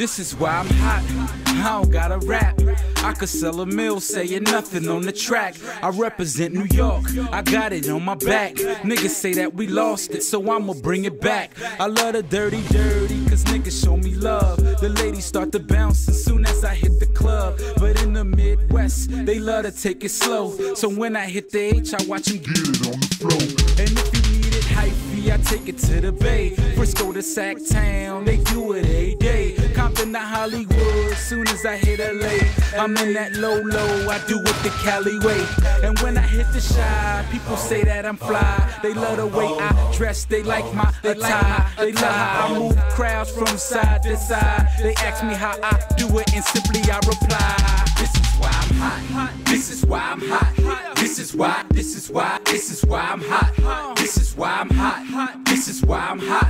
This is why I'm hot. I don't gotta rap. I could sell a mill saying nothing on the track. I represent New York. I got it on my back. Niggas say that we lost it, so I'ma bring it back. I love the dirty, dirty, cause niggas show me love. The ladies start to bounce as soon as I hit the club. But in the Midwest, they love to take it slow. So when I hit the H, I watch them get it on the floor. And if you need it hypey, I take it to the Bay. Frisco to Sac Town, they do it Compton to Hollywood, soon as I hit LA. I'm in that low low, I do it the Cali way. And when I hit the Chi, people say that I'm fly. They love the way I dress, they like my attire. They love how I move crowds from side to side. They ask me how I do it, and simply I reply. This is why I'm hot. This is why I'm hot. This is why, this is why, this is why I'm hot. This is why I'm hot. This is why I'm hot.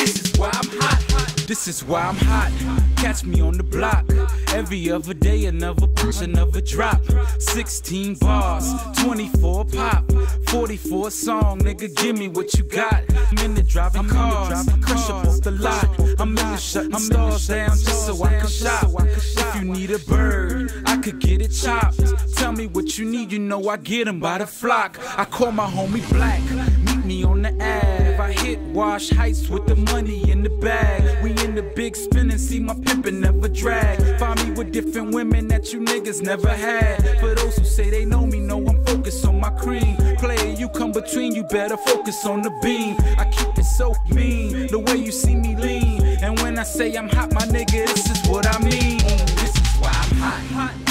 This is why I'm hot. Catch me on the block. Every other day, another push, another drop. 16 bars, 24 pop, 44 song. Nigga, give me what you got. I'm in the driving cars, crush up off the lot. I'm in the shutting stars down just so I can shop. If you need a bird, I could get it chopped. Tell me what you need, you know I get 'em by the flock. I call my homie Black. Meet me on the Ave. I hit Wash Heights with the money in the bag. We in the big spin and see my pimpin' never drag. Find me with different women that you niggas never had. For those who say they know me, know I'm focused on my cream. Player, you come between, you better focus on the beam. I keep it so mean, the way you see me lean. And when I say I'm hot, my nigga, this is what I mean. This is why I'm hot.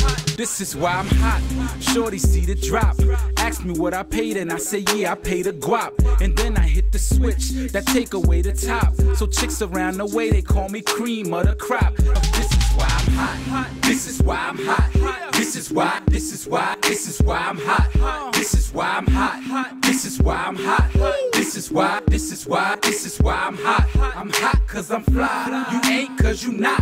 This is why I'm hot. Shorty see the drop. Ask me what I paid, and I say, yeah, I paid a guap. And then I hit the switch that take away the top. So chicks around the way, they call me cream of the crop. This is why I'm hot. This is why I'm hot. This is why, this is why, this is why I'm hot. This is why I'm hot. This is why I'm hot. This is why, this is why, this is why I'm hot. I'm hot cause I'm fly. You ain't cause you not.